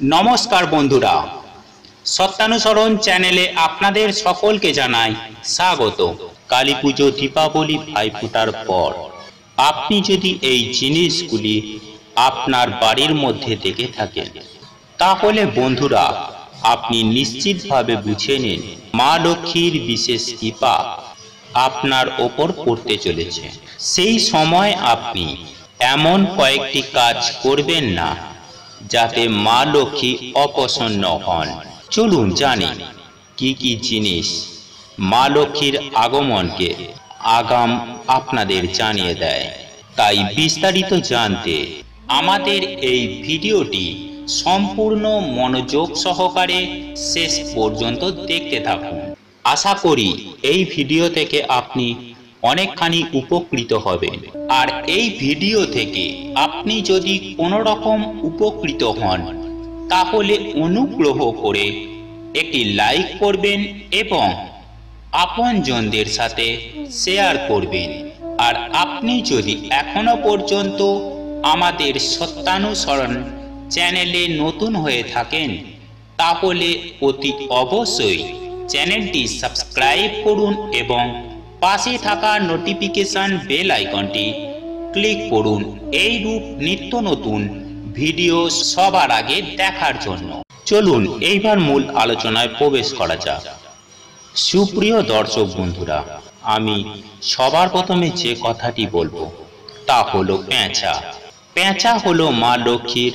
নমস্কার বন্ধুরা, সত্যানুসরণ চ্যানেলে আপনাদের সকলকে জানাই স্বাগত। কালী পুজো দীপাবলি ভাইফোঁটার পর আপনি যদি এই জিনিসগুলি আপনার বাড়ির মধ্যে দেখে থাকেন, তাহলে বন্ধুরা, আপনি নিশ্চিতভাবে বুঝে নিন, মা লক্ষ্মীর বিশেষ কৃপা আপনার ওপর পড়তে চলেছে। সেই সময় আপনি এমন কয়েকটি কাজ করবেন না যাতে মা লক্ষ্মী অপসন্ন হন। চলুন জানি, কি কি জিনিস মা লক্ষ্মীর আগমনকে আগাম আপনাদের জানিয়ে দেয়। তাই বিস্তারিত জানতে আমাদের এই ভিডিওটি সম্পূর্ণ মনোযোগ সহকারে শেষ পর্যন্ত দেখতে থাকুন। আশা করি এই ভিডিও থেকে আপনি অনেকখানি উপকৃত হবেন আর এই ভিডিও থেকে আপনি যদি কোনো রকম উপকৃত হন, তাহলে অনুগ্রহ করে একটি লাইক করবেন এবং আপনজনদের সাথে শেয়ার করবেন। আর আপনি যদি এখনও পর্যন্ত আমাদের সত্যানুসরণ চ্যানেলে নতুন হয়ে থাকেন, তাহলে অতি অবশ্যই চ্যানেলটি সাবস্ক্রাইব করুন এবং পাশে থাকা নোটিফিকেশন বেল আইকনটি ক্লিক করুন। এই রূপ নিত্য নতুন ভিডিও সবার আগে দেখার জন্য। চলুন, এইবার মূল আলোচনায় প্রবেশ করা যাক। সুপ্রিয় দর্শক বন্ধুরা, আমি সবার প্রথমে যে কথাটি বলব, তা হলো পেঁচা পেঁচা হলো মা লক্ষ্মীর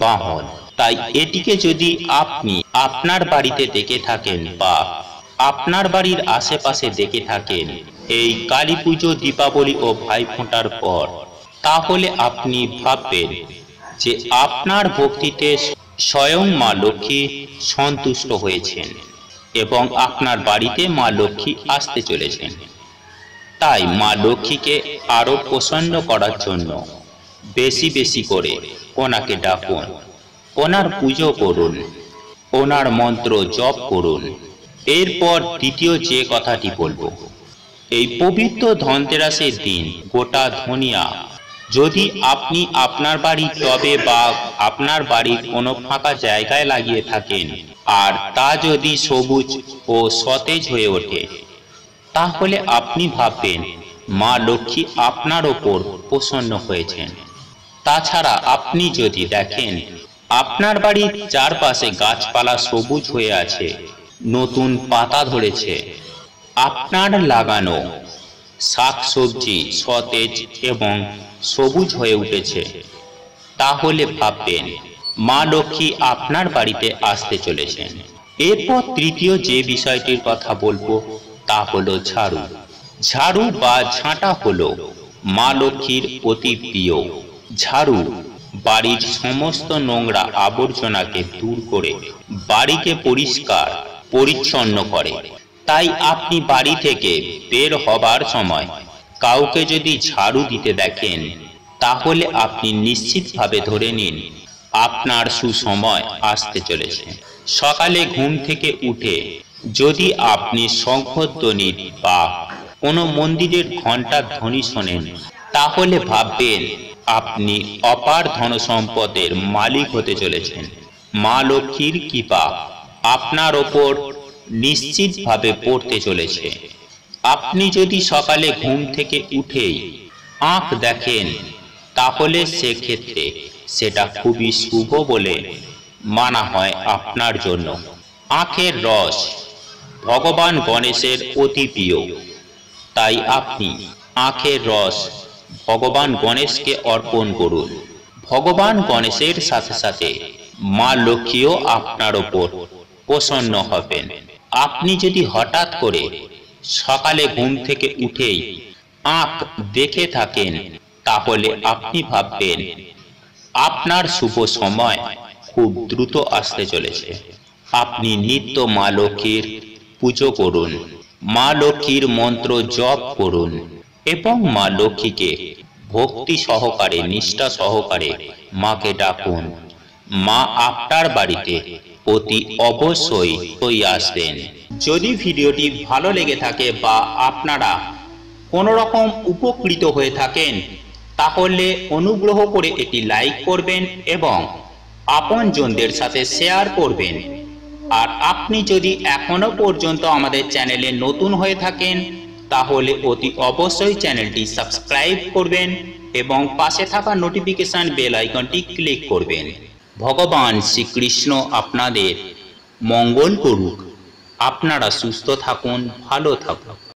বাহন। তাই এটিকে যদি আপনি আপনার বাড়িতে দেখে থাকেন বা আপনার বাড়ির আশেপাশে দেখে থাকেন এই কালী পুজো, দীপাবলি ও ভাইফোঁটার পর। তাহলে আপনি ভাববেন যে আপনার ভক্তিতে স্বয়ং মা লক্ষ্মী সন্তুষ্ট হয়েছেন এবং আপনার বাড়িতে মা লক্ষ্মী আসতে চলেছেন। তাই মা লক্ষ্মীকে আরও প্রসন্ন করার জন্য বেশি বেশি করে ওনাকে ডাকুন, ওনার পুজো করুন, ওনার মন্ত্র জপ করুন এরপর দ্বিতীয় যে কথাটি বলব। এই পবিত্র ধনতেরাসের দিন, গোটা ধনিয়া। যদি আপনি আপনার বাড়ি টবে বা আপনার বাড়ির কোনো ফাঁকা জায়গায় লাগিয়ে থাকেন, আর তা যদি সবুজ ও সতেজ হয়ে ওঠে, তাহলে আপনি ভাববেন, মা লক্ষ্মী আপনার ওপর প্রসন্ন হয়েছেন। তাছাড়া আপনি যদি দেখেন, আপনার বাড়ির চারপাশে গাছপালা সবুজ হয়ে আছে নতুন পাতা ধরেছে। আপনার লাগানো শাকসবজি সতেজ এবং সবুজ হয়ে উঠেছে। তাহলে ভাববেন, মা লক্ষ্মী আপনার বাড়িতে আসতে চলেছেন। এরপর তৃতীয় যে বিষয়টির কথা বলব, তা হলো ঝাড়ু। ঝাড়ু বা ঝাঁটা হলো মা লক্ষ্মীর অতি প্রিয়। ঝাড়ু বাড়ির সমস্ত নোংরা আবর্জনাকে দূর করে বাড়িকে পরিষ্কার পরিচ্ছন্ন করে। তাই আপনি বাড়ি থেকে বের হবার সময় কাউকে যদি ঝাড়ু দিতে দেখেন, তাহলে আপনি নিশ্চিতভাবে ধরে নিন, আপনার সুসময় আসতে চলেছে। সকালে ঘুম থেকে উঠে যদি আপনি শঙ্খধ্বনির বা কোনো মন্দিরের ঘণ্টার ধ্বনি শোনেন, তাহলে ভাববেন আপনি অপার ধনসম্পদের মালিক হতে চলেছেন। মা লক্ষ্মীর কৃপা। আপনার ওপর নিশ্চিতভাবে পড়তে চলেছে। আপনি যদি সকালে ঘুম থেকে উঠেই আঁখ দেখেন, তাহলে সেক্ষেত্রে সেটা খুবই শুভ বলে মানা হয় আপনার জন্য। আখের রস ভগবান গণেশের অতি প্রিয়। তাই আপনি আখের রস ভগবান গণেশকে অর্পণ করুন। ভগবান গণেশের সাথে সাথে মা লক্ষ্মীও আপনার ওপর প্রসন্ন হবেন। আপনি যদি হঠাৎ করে সকালে ঘুম থেকে উঠেই আঁক দেখে থাকেন, তাহলে আপনি ভাববেন, আপনার শুভ সময় খুব দ্রুত আসতে চলেছে। আপনি নিত্য মা লক্ষ্মীর পুজো করুন, মা লক্ষ্মীর মন্ত্র জপ করুন এবং মা লক্ষ্মীকে ভক্তি সহকারে, নিষ্ঠা সহকারে মাকে ডাকুন। মা আপনার বাড়িতে অতি অবশ্যই হয়ে আসবেন। যদি ভিডিওটি ভালো লেগে থাকে বা আপনারা কোনো রকম উপকৃত হয়ে থাকেন, তাহলে অনুগ্রহ করে এটি লাইক করবেন এবং আপনজনদের সাথে শেয়ার করবেন। আর আপনি যদি এখনও পর্যন্ত আমাদের চ্যানেলে নতুন হয়ে থাকেন, তাহলে অতি অবশ্যই চ্যানেলটি সাবস্ক্রাইব করবেন এবং পাশে থাকা নোটিফিকেশন বেল আইকনটি ক্লিক করবেন। ভগবান শ্রীকৃষ্ণ আপনাদের মঙ্গল করুক। আপনারা সুস্থ থাকুন ভালো থাকুন।